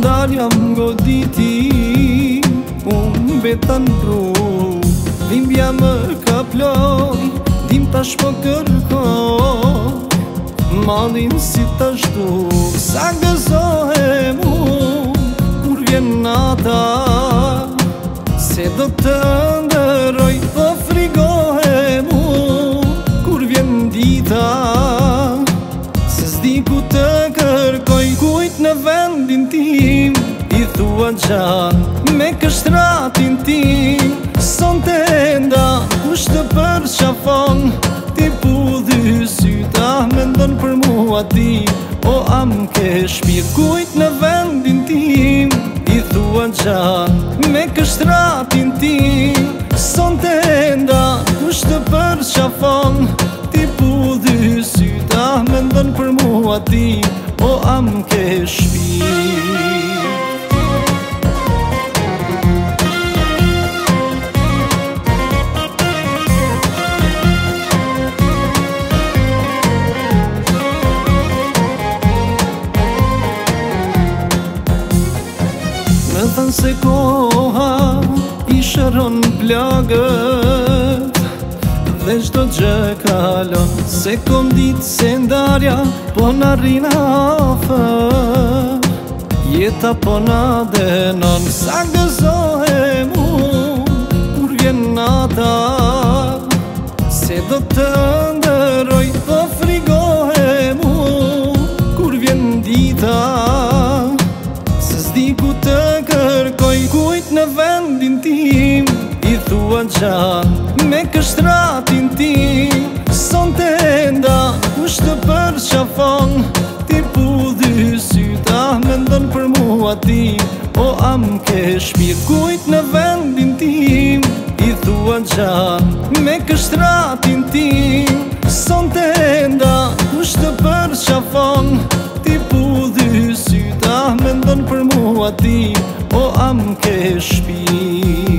ndarë jam goditi Unë vetën pruj bja më ka ploj Dim tash më po kërkoj Malin si tash du Sa gëzohem unë Kur vjen nata Se do të Me kështratin ti Son të enda Kusht të për shafon Ti pu dhy syta Me ndonë për mua ti O am ke shpirë Kujt në vendin tim I thua gja Me kështratin ti Son të enda Kusht të për shafon Ti pu dhy syta Me ndonë për mua ti O am ke shpirë se koha i shëron plagët Dhe shdo gjë kalon Se kom ditë se ndarja po në rrina afë Jeta po në denon Sa gëzohe mu kur vjen në ta Se do të ndëroj po frigohe mu kur vjen dita në vendin tim I thua gja me kështratin tim Son të enda, kusht të për qafon Ti pudhë syta, me ndonë për mua ti O am ke shpirë kujt në vendin tim I thua gja me kështratin tim Son të enda, kusht të për qafon Ti pudhë syta, me ndonë për mua ti mua O am ke shpirë